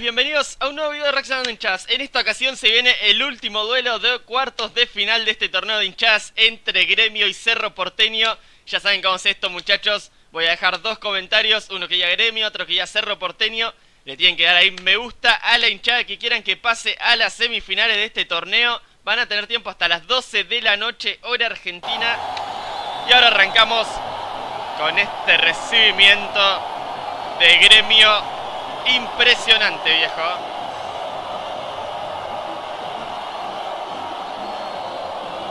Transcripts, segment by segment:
bienvenidos a un nuevo video de reaccionando hinchas. En esta ocasión se viene el último duelo de cuartos de final de este torneo de hinchas entre Gremio y Cerro Porteño. Ya saben cómo es esto muchachos, voy a dejar dos comentarios, uno que ya Gremio, otro que ya Cerro Porteño. Le tienen que dar ahí me gusta a la hinchada que quieran que pase a las semifinales de este torneo. Van a tener tiempo hasta las 12 de la noche, hora argentina. Y ahora arrancamos con este recibimiento de Gremio Impresionante, viejo.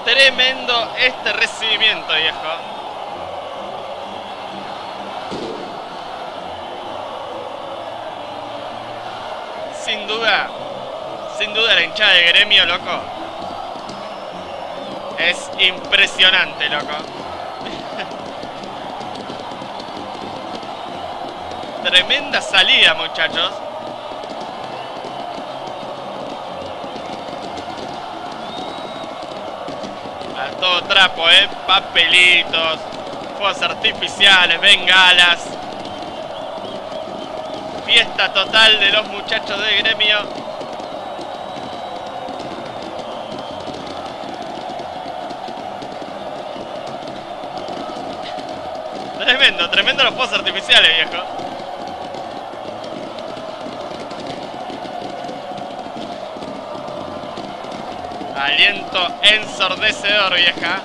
Tremendo este recibimiento, viejo. Sin duda, sin duda la hinchada de gremio, loco. Es impresionante, loco. Tremenda salida, muchachos. A todo trapo, ¿eh? Papelitos, fuegos artificiales, bengalas. Fiesta total de los muchachos de gremio. Tremendo, tremendo los fuegos artificiales, viejo. Aliento ensordecedor, vieja.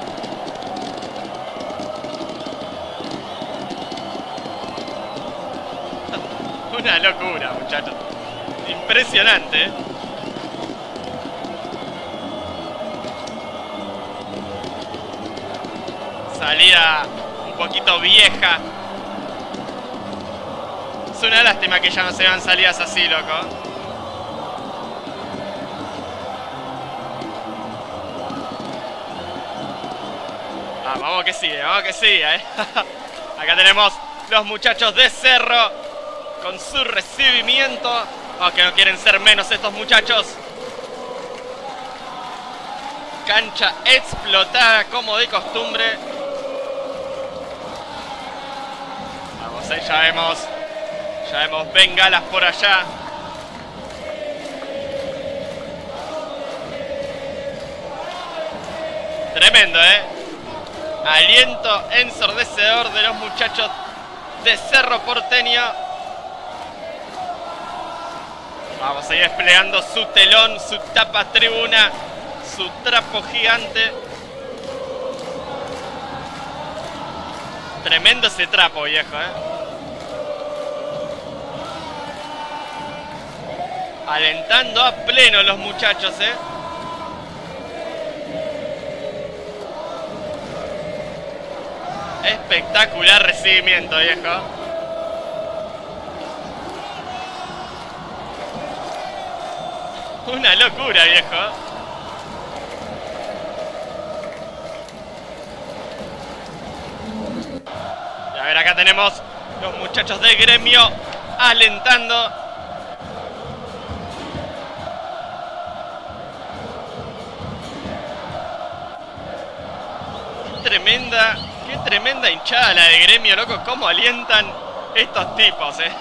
Una locura, muchachos. Impresionante. ¿eh? Salida un poquito vieja. Es una lástima que ya no se vean salidas así, loco. Ah, vamos que sigue, vamos que sigue, ¿eh? Acá tenemos los muchachos de Cerro con su recibimiento. Aunque no quieren ser menos estos muchachos. Cancha explotada como de costumbre. Vamos ahí, ya vemos. Ya vemos bengalas por allá. Tremendo, ¿eh? Aliento ensordecedor de los muchachos de Cerro Porteño. Vamos a ir desplegando su telón, su tapa tribuna, su trapo gigante. Tremendo ese trapo, viejo, ¿eh? Alentando a pleno los muchachos, ¿eh? Espectacular recibimiento, viejo. Una locura, viejo. A ver, acá tenemos los muchachos del gremio alentando. Tremenda Qué tremenda hinchada la de gremio, loco. Cómo alientan estos tipos, eh.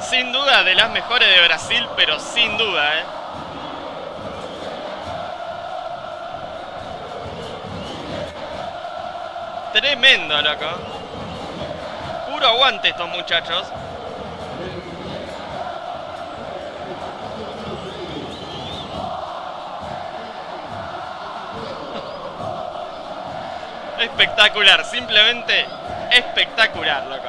Sin duda de las mejores de Brasil, pero sin duda, eh. Tremendo, loco. Puro aguante estos muchachos. Espectacular, simplemente espectacular, loco.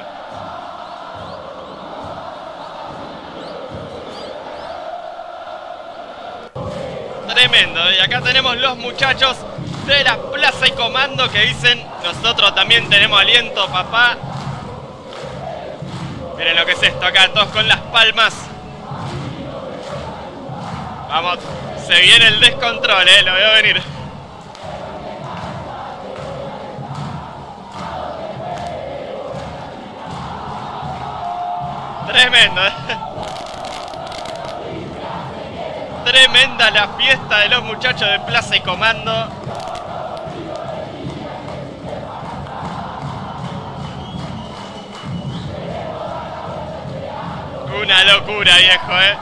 Tremendo, y acá tenemos los muchachos de la Plaza y Comando que dicen, nosotros también tenemos aliento, papá. Miren lo que es esto acá, todos con las palmas. Vamos, se viene el descontrol, eh, lo veo venir. Tremendo. Tremenda la fiesta de los muchachos de Plaza y Comando. Una locura, viejo, eh.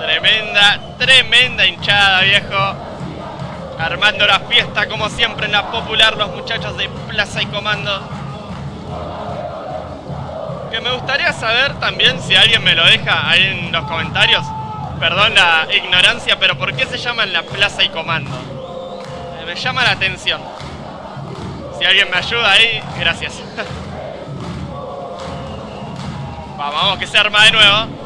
Tremenda, tremenda hinchada, viejo. Armando la fiesta como siempre en la popular los muchachos de Plaza y Comando. Que me gustaría saber también si alguien me lo deja ahí en los comentarios. Perdón la ignorancia, pero ¿por qué se llaman la Plaza y Comando? Eh, me llama la atención. Si alguien me ayuda ahí, gracias. vamos, vamos, que se arma de nuevo.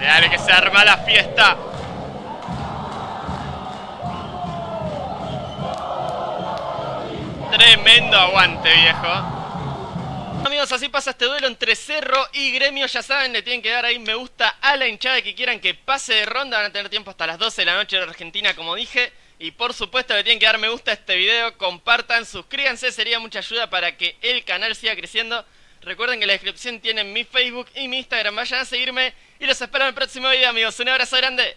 Dale, que se arma la fiesta. Tremendo aguante, viejo. Amigos, así pasa este duelo entre Cerro y Gremio. Ya saben, le tienen que dar ahí me gusta a la hinchada que quieran que pase de ronda. Van a tener tiempo hasta las 12 de la noche de Argentina, como dije. Y por supuesto le tienen que dar me gusta a este video, compartan, suscríbanse, sería mucha ayuda para que el canal siga creciendo. Recuerden que la descripción tienen mi Facebook y mi Instagram, vayan a seguirme y los espero en el próximo video amigos. Un abrazo grande.